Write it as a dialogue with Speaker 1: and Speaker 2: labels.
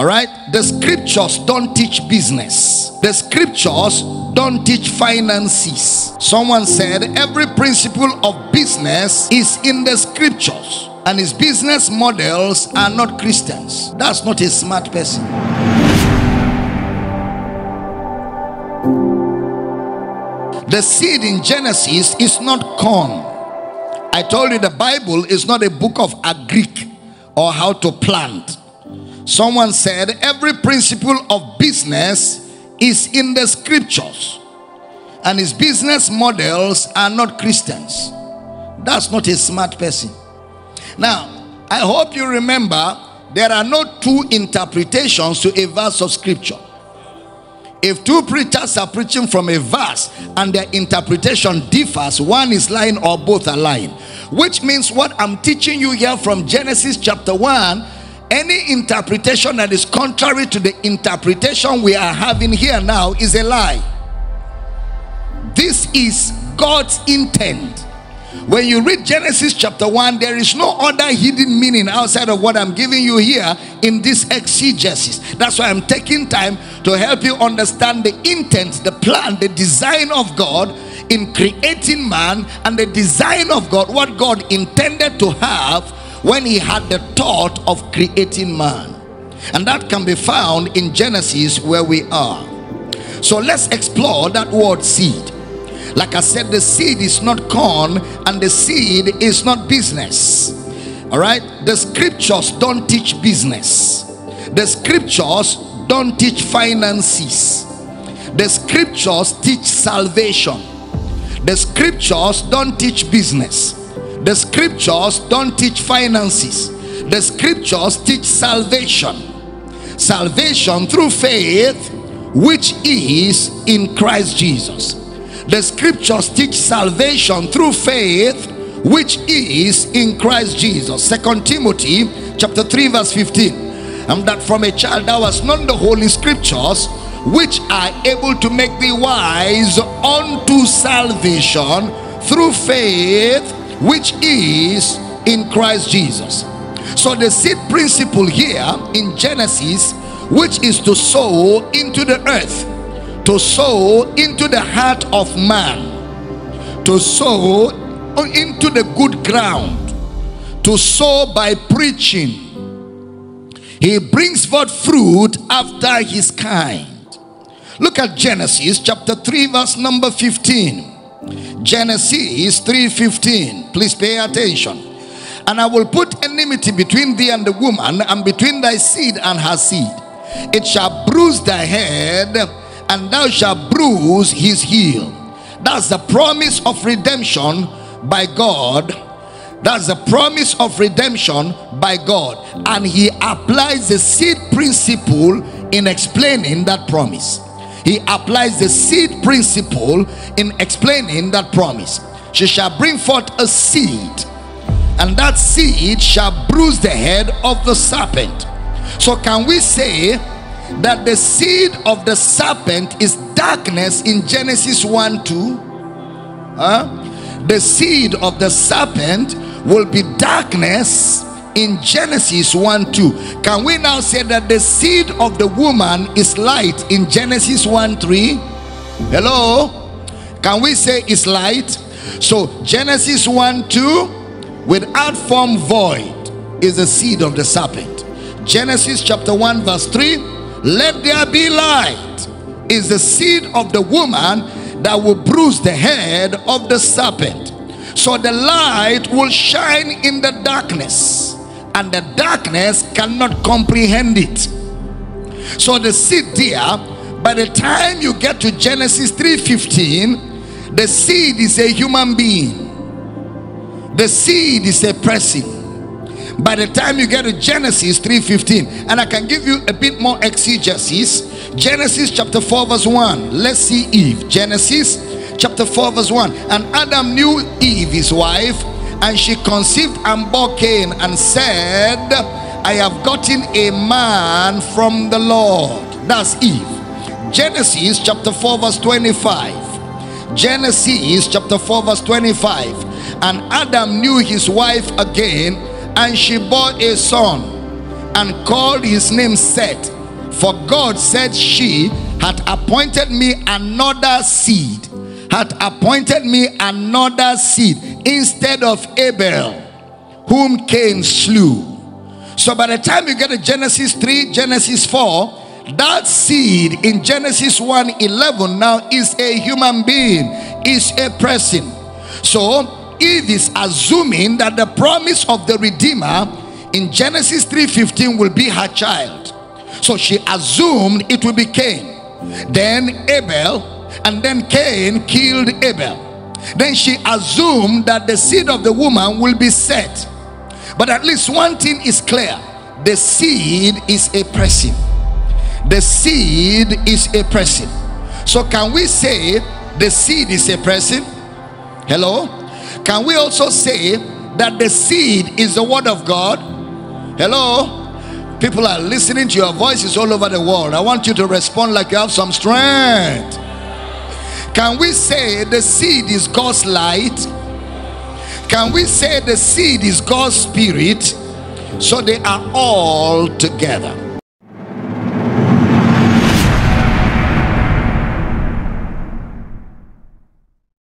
Speaker 1: All right? The scriptures don't teach business. The scriptures don't teach finances. Someone said every principle of business is in the scriptures, and his business models are not Christians. That's not a smart person. The seed in Genesis is not corn. I told you the Bible is not a book of agric or how to plant. Someone said every principle of business is in the scriptures, and his business models are not Christians. That's not a smart person. Now, I hope you remember there are no two interpretations to a verse of scripture. If two preachers are preaching from a verse and their interpretation differs, one is lying or both are lying. Which means what I'm teaching you here from Genesis chapter 1, any interpretation that is contrary to the interpretation we are having here now is a lie. This is God's intent. When you read Genesis chapter 1, there is no other hidden meaning outside of what I'm giving you here in this exegesis. That's why I'm taking time to help you understand the intent, the plan, the design of God in creating man and the design of God, what God intended to have when he had the thought of creating man. And that can be found in Genesis where we are. So let's explore that word seed. Like I said, the seed is not corn and the seed is not business. All right, the scriptures don't teach business, the scriptures don't teach finances, the scriptures teach salvation, the scriptures don't teach business, the scriptures don't teach finances, the scriptures teach salvation. Salvation through faith, which is in Christ Jesus the scriptures teach salvation through faith which is in Christ Jesus. Second Timothy chapter 3 verse 15. And that from a child thou hast known the holy scriptures which are able to make thee wise unto salvation through faith which is in Christ Jesus. So the seed principle here in Genesis which is to sow into the earth to sow into the heart of man, to sow into the good ground, to sow by preaching. He brings forth fruit after his kind. Look at Genesis chapter 3 verse number 15. Genesis 3:15. Please pay attention. And I will put enmity between thee and the woman and between thy seed and her seed. It shall bruise thy head and thou shalt bruise his heel. That's the promise of redemption by God. That's the promise of redemption by God. And he applies the seed principle in explaining that promise. He applies the seed principle in explaining that promise. She shall bring forth a seed, and that seed shall bruise the head of the serpent. So, can we say that the seed of the serpent is darkness in Genesis 1 2. Huh? The seed of the serpent will be darkness in Genesis 1 2. Can we now say that the seed of the woman is light in Genesis 1 3? Hello? Can we say it's light? So, Genesis 1 2, without form void, is the seed of the serpent. Genesis chapter 1, verse 3 let there be light is the seed of the woman that will bruise the head of the serpent. So the light will shine in the darkness, and the darkness cannot comprehend it. So the seed there, by the time you get to Genesis 3:15, the seed is a human being. The seed is a person by the time you get to Genesis 3:15 and I can give you a bit more exegesis Genesis chapter 4 verse 1 let's see Eve. Genesis chapter 4 verse 1 and Adam knew Eve his wife and she conceived and bore Cain and said I have gotten a man from the Lord. That's Eve. Genesis chapter 4 verse 25 Genesis chapter 4, verse 25. And Adam knew his wife again, and she bore a son, and called his name Seth. For God said, She had appointed me another seed, had appointed me another seed instead of Abel, whom Cain slew. So by the time you get to Genesis 3, Genesis 4, that seed in Genesis 1 11 now is a human being, is a person. So Eve is assuming that the promise of the Redeemer in Genesis 3:15 will be her child. So she assumed it will be Cain, then Abel, and then Cain killed Abel. Then she assumed that the seed of the woman will be Seth. But at least one thing is clear the seed is a person the seed is a person. So, can we say the seed is a person? Hello? Can we also say that the seed is the word of God? Hello? People are listening to your voices all over the world. I want you to respond like you have some strength. Can we say the seed is God's light? Can we say the seed is God's spirit? So they are all together.